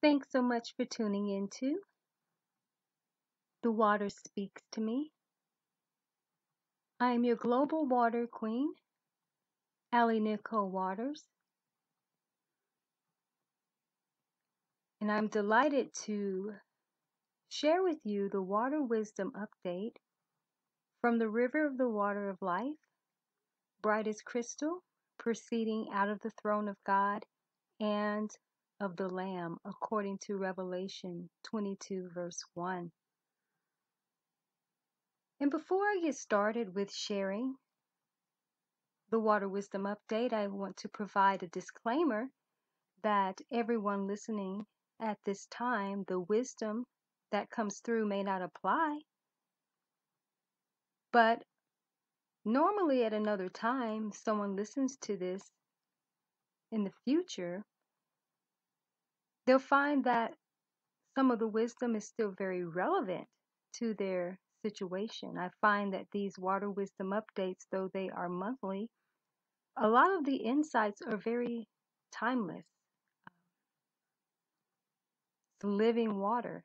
Thanks so much for tuning into The Water Speaks to Me. I am your global water queen, Ali Nicole Waters, and I'm delighted to share with you the Water Wisdom Update from the River of the Water of Life, bright as crystal, proceeding out of the throne of God and of the Lamb, according to Revelation 22, verse 1. And before I get started with sharing the Water Wisdom Update, I want to provide a disclaimer that everyone listening at this time, the wisdom that comes through may not apply. But normally, at another time, someone listens to this in the future, they'll find that some of the wisdom is still very relevant to their situation. I find that these water wisdom updates, though they are monthly, a lot of the insights are very timeless. It's living water,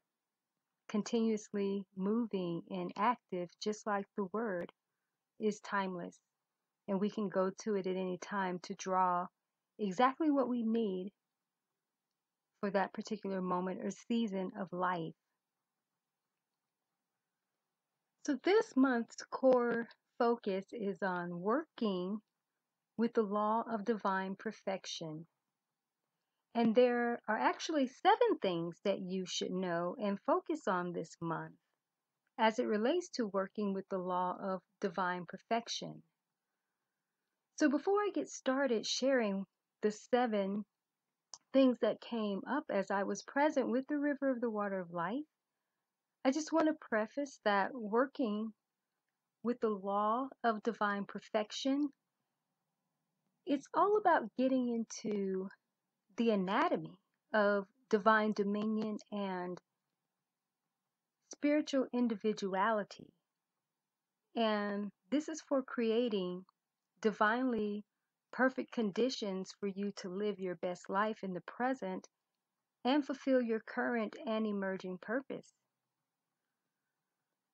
continuously moving and active, just like the word is timeless. And we can go to it at any time to draw exactly what we need for that particular moment or season of life. So, this month's core focus is on working with the law of divine perfection. And there are actually seven things that you should know and focus on this month as it relates to working with the law of divine perfection. So, before I get started sharing the seven things that came up as I was present with the river of the water of life, I just want to preface that working with the law of divine perfection, it's all about getting into the anatomy of divine dominion and spiritual individuality. And this is for creating divinely perfect conditions for you to live your best life in the present and fulfill your current and emerging purpose.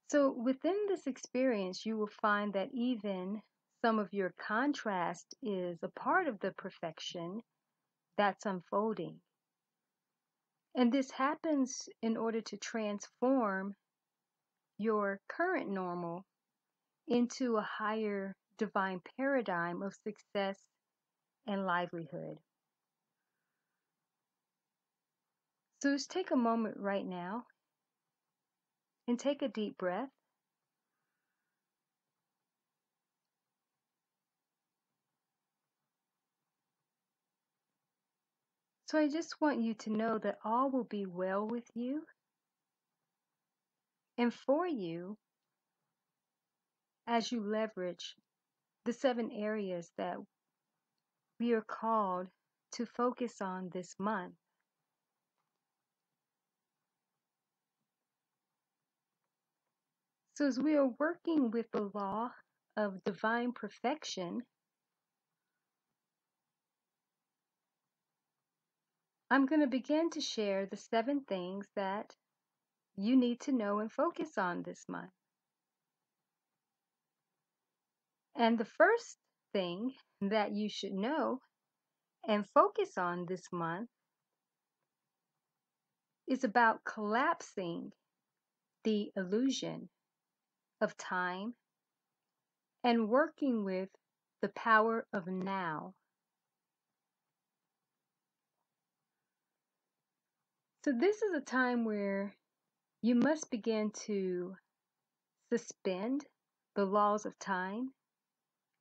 So, within this experience, you will find that even some of your contrast is a part of the perfection that's unfolding. And this happens in order to transform your current normal into a higher divine paradigm of success and livelihood. So just take a moment right now and take a deep breath. So I just want you to know that all will be well with you and for you as you leverage the seven areas that we are called to focus on this month. So, as we are working with the law of divine perfection, I'm going to begin to share the seven things that you need to know and focus on this month. And the first thing that you should know and focus on this month is about collapsing the illusion of time and working with the power of now. So, this is a time where you must begin to suspend the laws of time,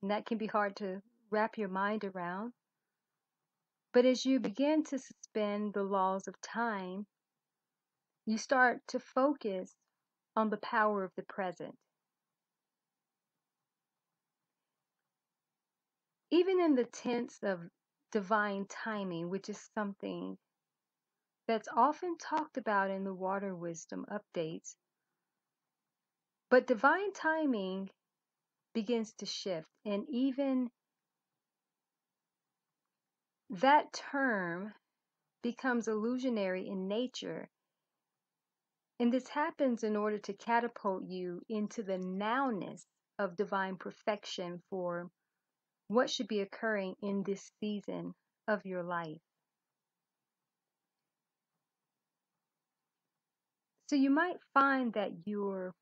and that can be hard to wrap your mind around. But as you begin to suspend the laws of time, you start to focus on the power of the present. Even in the tense of divine timing, which is something that's often talked about in the water wisdom updates, but divine timing begins to shift, and even that term becomes illusionary in nature. And this happens in order to catapult you into the nowness of divine perfection for what should be occurring in this season of your life. So you might find that you're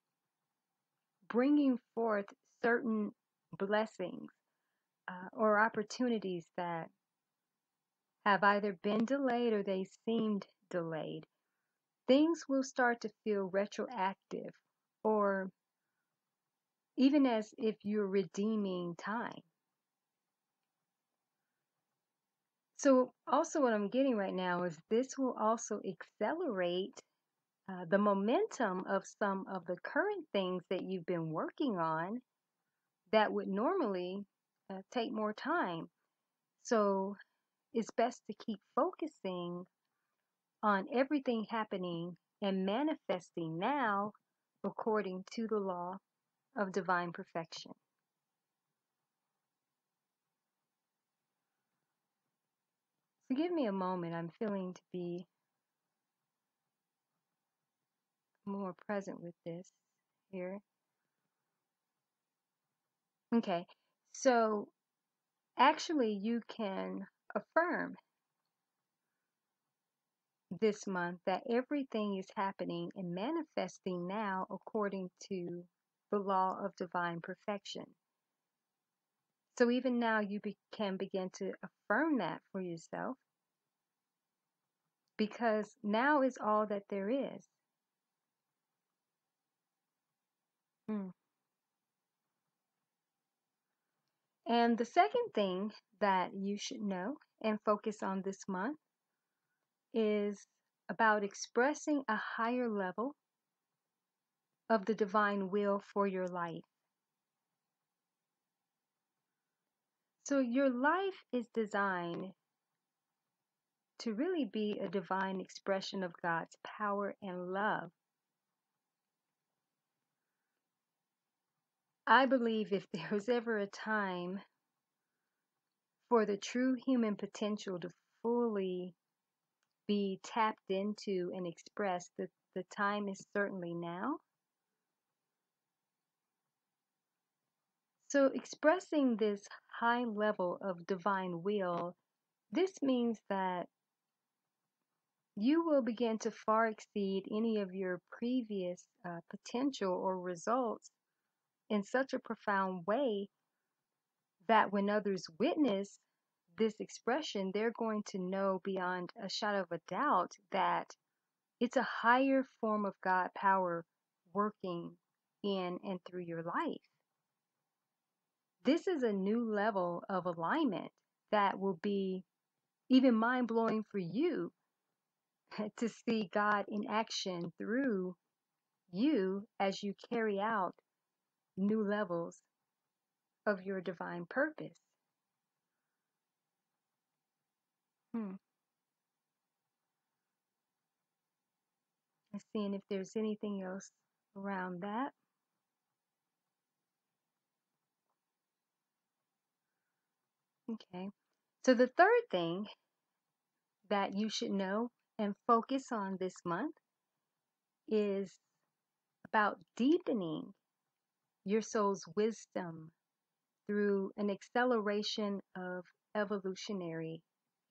bringing forth certain blessings uh, or opportunities that have either been delayed or they seemed delayed. Things will start to feel retroactive or even as if you're redeeming time. So, also, what I'm getting right now is this will also accelerate uh, the momentum of some of the current things that you've been working on that would normally uh, take more time. So, it's best to keep focusing on everything happening and manifesting now according to the law of divine perfection. So give me a moment. I'm feeling to be more present with this here. Okay, so actually, you can affirm this month that everything is happening and manifesting now according to the law of divine perfection. So even now, you be- can begin to affirm that for yourself because now is all that there is. Mm. And the second thing that you should know and focus on this month is about expressing a higher level of the divine will for your life. So, your life is designed to really be a divine expression of God's power and love. I believe if there was ever a time for the true human potential to fully be tapped into and expressed, the, the time is certainly now. So, expressing this high level of divine will, this means that you will begin to far exceed any of your previous uh, potential or results in such a profound way that when others witness this expression, they're going to know beyond a shadow of a doubt that it's a higher form of God power working in and through your life. This is a new level of alignment that will be even mind blowing for you to see God in action through you as you carry out new levels of your divine purpose. Hmm. And seeing if there's anything else around that. Okay. So the third thing that you should know and focus on this month is about deepening your soul's wisdom through an acceleration of evolutionary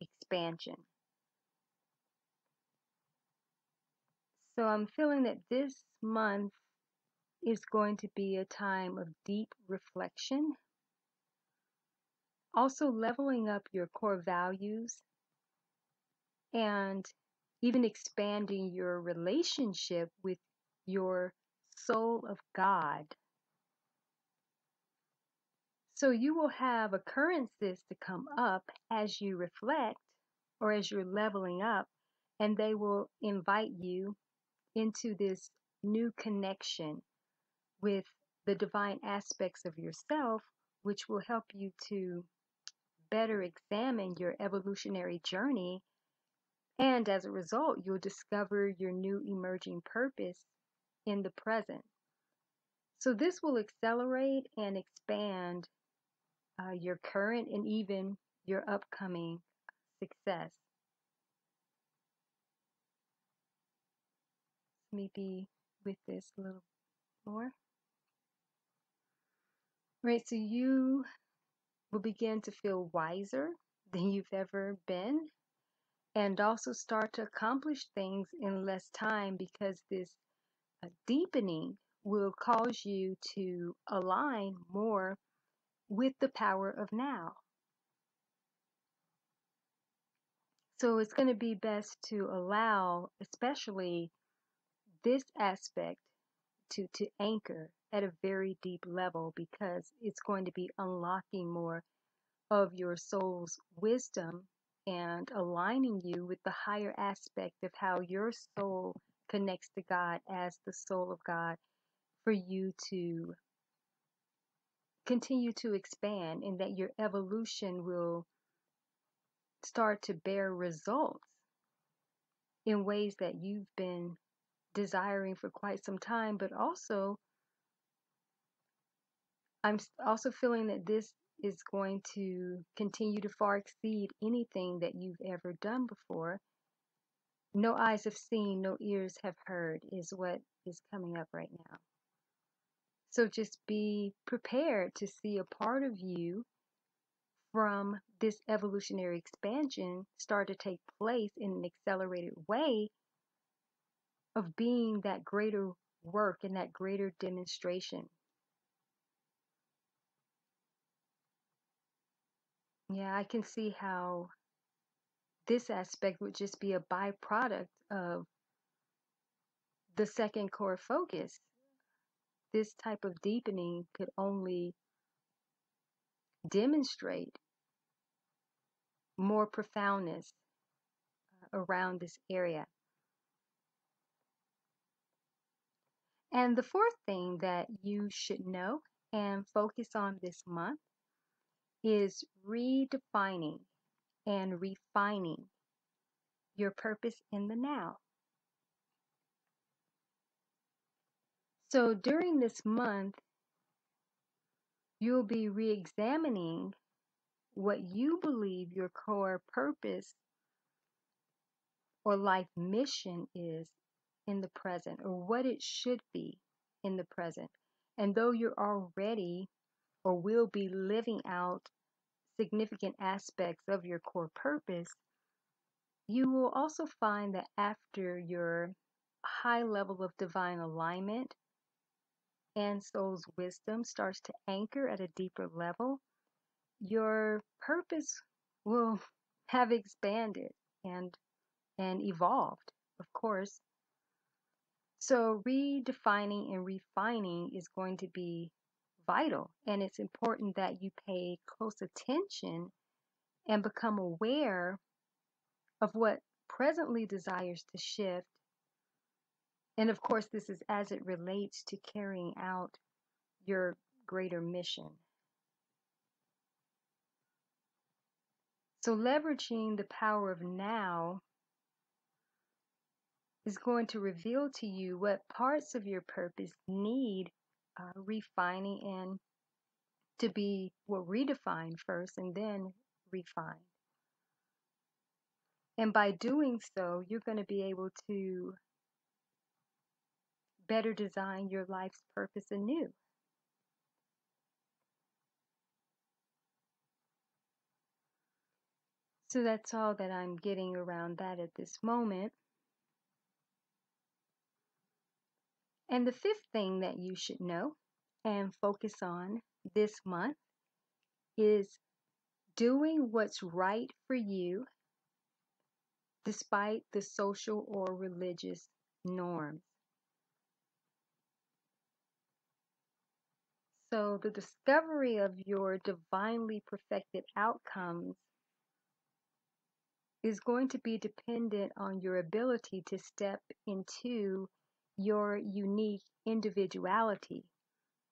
expansion. So I'm feeling that this month is going to be a time of deep reflection, also leveling up your core values and even expanding your relationship with your soul of God. So you will have occurrences to come up as you reflect or as you're leveling up, and they will invite you into this new connection with the divine aspects of yourself, which will help you to better examine your evolutionary journey. And as a result, you'll discover your new emerging purpose in the present. So, this will accelerate and expand uh, your current and even your upcoming success. Let me be with this a little more. Right, so you will begin to feel wiser than you've ever been and also start to accomplish things in less time because this uh, deepening will cause you to align more with the power of now. So it's going to be best to allow, especially this aspect, to, to anchor at a very deep level because it's going to be unlocking more of your soul's wisdom and aligning you with the higher aspect of how your soul connects to God as the soul of God for you to continue to expand and that your evolution will start to bear results in ways that you've been desiring for quite some time but also I'm also feeling that this is going to continue to far exceed anything that you've ever done before. No eyes have seen, no ears have heard, is what is coming up right now. So just be prepared to see a part of you from this evolutionary expansion start to take place in an accelerated way of being that greater work and that greater demonstration. Yeah, I can see how this aspect would just be a byproduct of the second core focus. This type of deepening could only demonstrate more profoundness uh, around this area. And the fourth thing that you should know and focus on this month is redefining and refining your purpose in the now. So during this month, you'll be re examining what you believe your core purpose or life mission is in the present or what it should be in the present. And though you're already or will be living out significant aspects of your core purpose, you will also find that after your high level of divine alignment and soul's wisdom starts to anchor at a deeper level, your purpose will have expanded and and evolved, of course. So redefining and refining is going to be vital and it's important that you pay close attention and become aware of what presently desires to shift. And of course, this is as it relates to carrying out your greater mission. So, leveraging the power of now is going to reveal to you what parts of your purpose need uh, refining and to be well redefined first and then refined. And by doing so, you're going to be able to better design your life's purpose anew. So that's all that I'm getting around that at this moment. And the fifth thing that you should know and focus on this month is doing what's right for you despite the social or religious norms. So, the discovery of your divinely perfected outcomes is going to be dependent on your ability to step into your unique individuality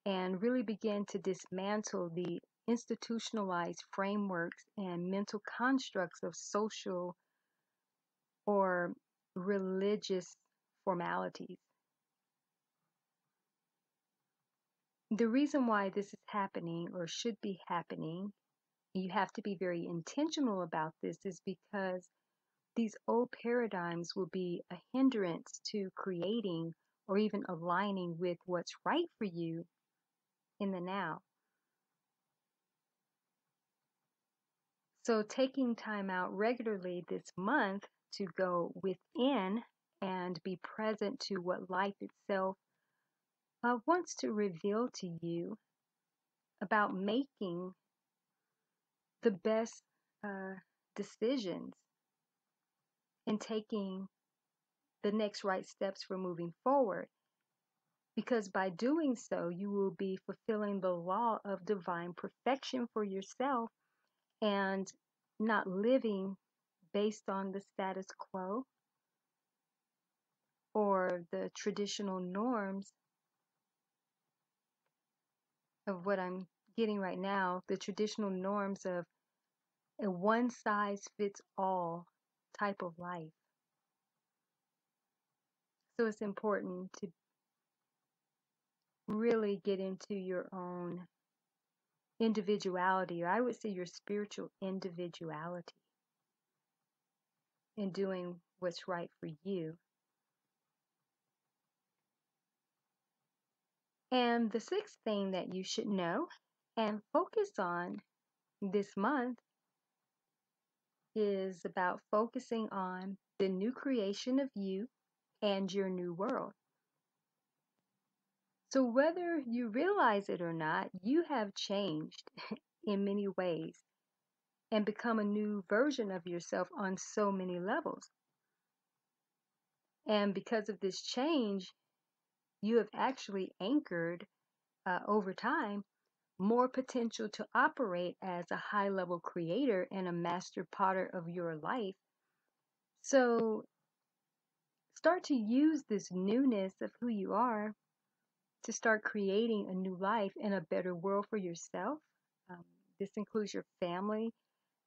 and really begin to dismantle the institutionalized frameworks and mental constructs of social or religious formalities. The reason why this is happening or should be happening, you have to be very intentional about this, is because these old paradigms will be a hindrance to creating or even aligning with what's right for you in the now. So, taking time out regularly this month to go within and be present to what life itself uh, wants to reveal to you about making the best uh, decisions and taking the next right steps for moving forward. Because by doing so, you will be fulfilling the law of divine perfection for yourself and not living based on the status quo or the traditional norms of what I'm getting right now, the traditional norms of a one size fits all type of life. So it's important to really get into your own individuality, or I would say your spiritual individuality in doing what's right for you. And the sixth thing that you should know and focus on this month is about focusing on the new creation of you and your new world. So, whether you realize it or not, you have changed in many ways and become a new version of yourself on so many levels. And because of this change, you have actually anchored uh, over time more potential to operate as a high level creator and a master potter of your life. So start to use this newness of who you are to start creating a new life and a better world for yourself. Um, this includes your family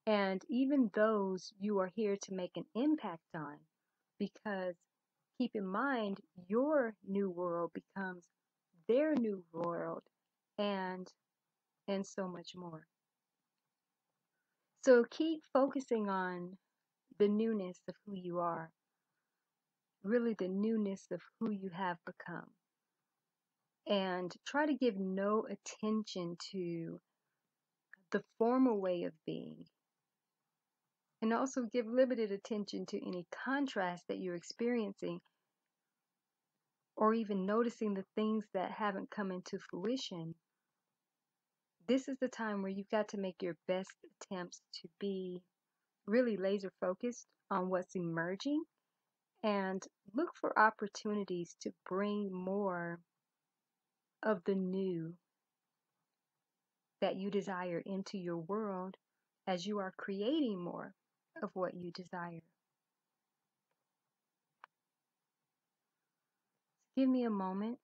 and even those you are here to make an impact on. Because keep in mind, your new world becomes their new world and and so much more. So keep focusing on the newness of who you are, really the newness of who you have become. And try to give no attention to the former way of being. And also give limited attention to any contrast that you're experiencing or even noticing the things that haven't come into fruition. This is the time where you've got to make your best attempts to be really laser focused on what's emerging and look for opportunities to bring more of the new that you desire into your world as you are creating more of what you desire. Give me a moment.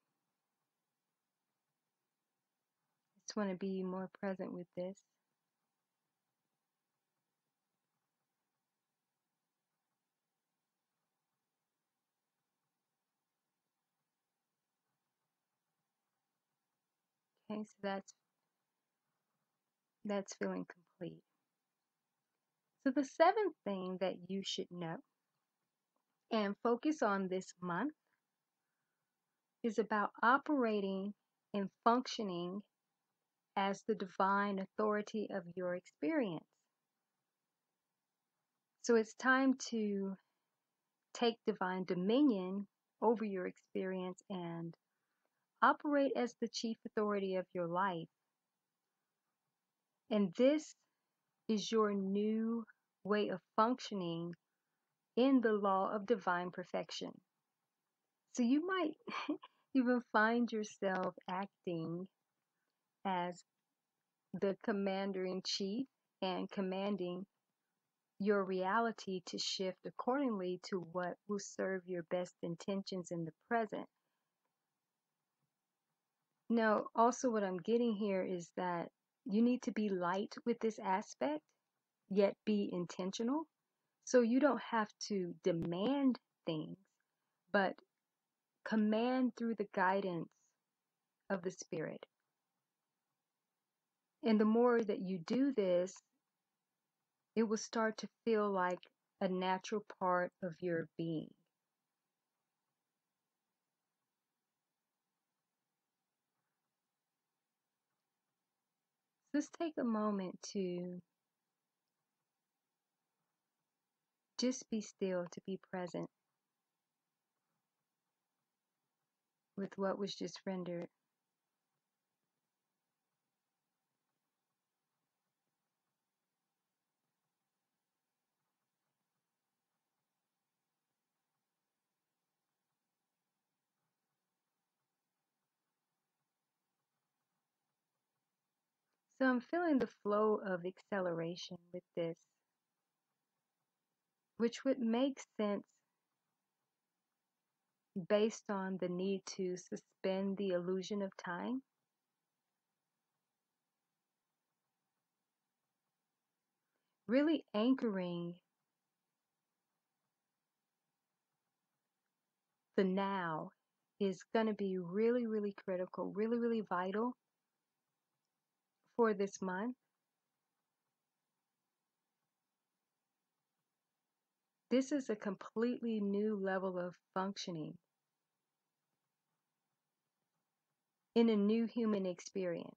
Just want to be more present with this. Okay, so that's that's feeling complete. So the seventh thing that you should know and focus on this month is about operating and functioning as the divine authority of your experience. So it's time to take divine dominion over your experience and operate as the chief authority of your life. And this is your new way of functioning in the law of divine perfection. So you might even find yourself acting as the commander in chief and commanding your reality to shift accordingly to what will serve your best intentions in the present. Now, also, what I'm getting here is that you need to be light with this aspect, yet be intentional. So you don't have to demand things, but command through the guidance of the Spirit. And the more that you do this, it will start to feel like a natural part of your being. Let's take a moment to just be still, to be present with what was just rendered. So I'm feeling the flow of acceleration with this, which would make sense based on the need to suspend the illusion of time. Really anchoring the now is going to be really, really critical, really, really vital for this month. This is a completely new level of functioning in a new human experience.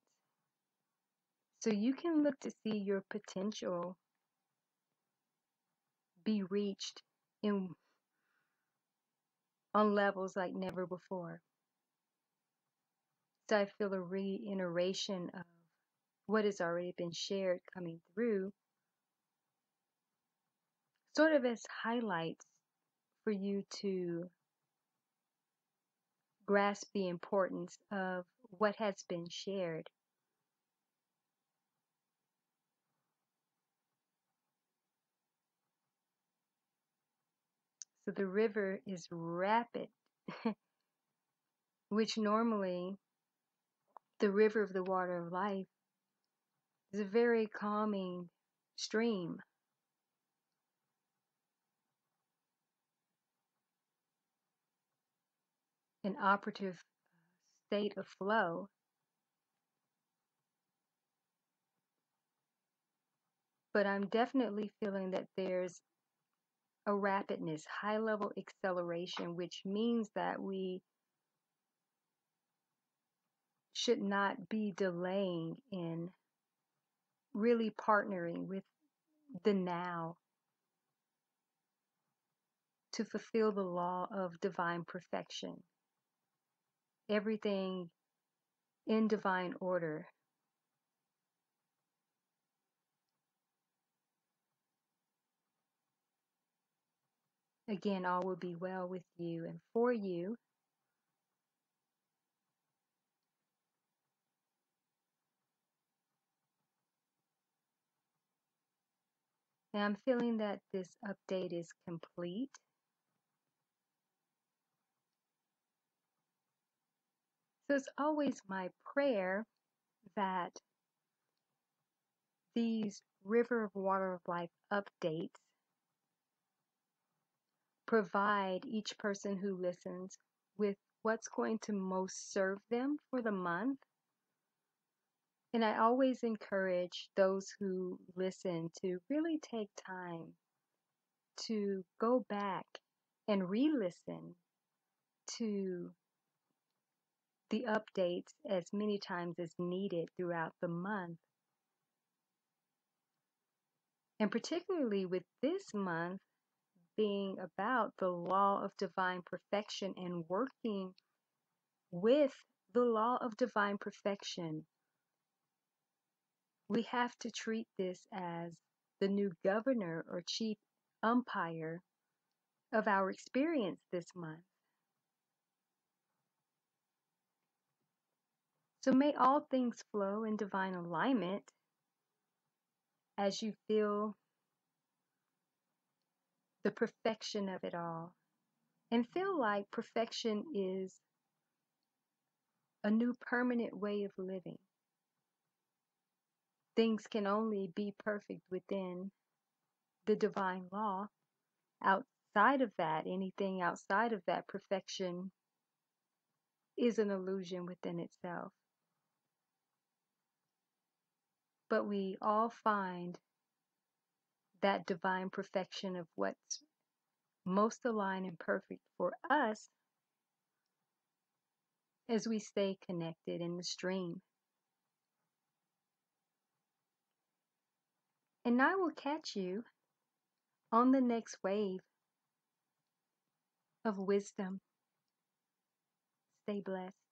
So you can look to see your potential be reached in on levels like never before. So I feel a reiteration of what has already been shared coming through, sort of as highlights for you to grasp the importance of what has been shared. So the river is rapid, which normally the river of the water of life is a very calming stream. An operative uh, state of flow. But I'm definitely feeling that there's a rapidness, high level acceleration, which means that we should not be delaying in really partnering with the now to fulfill the law of divine perfection. Everything in divine order. Again, all will be well with you and for you. And I'm feeling that this update is complete. So it's always my prayer that these River of Water of Life updates provide each person who listens with what's going to most serve them for the month. And I always encourage those who listen to really take time to go back and re listen to the updates as many times as needed throughout the month. And particularly with this month being about the law of divine perfection and working with the law of divine perfection, we have to treat this as the new governor or chief umpire of our experience this month. So may all things flow in divine alignment as you feel the perfection of it all and feel like perfection is a new permanent way of living. Things can only be perfect within the divine law. Outside of that, anything outside of that perfection is an illusion within itself. But we all find that divine perfection of what's most aligned and perfect for us as we stay connected in the stream. And I will catch you on the next wave of wisdom. Stay blessed.